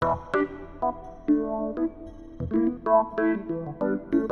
Thank you.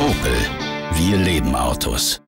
Opel. Wir leben Autos.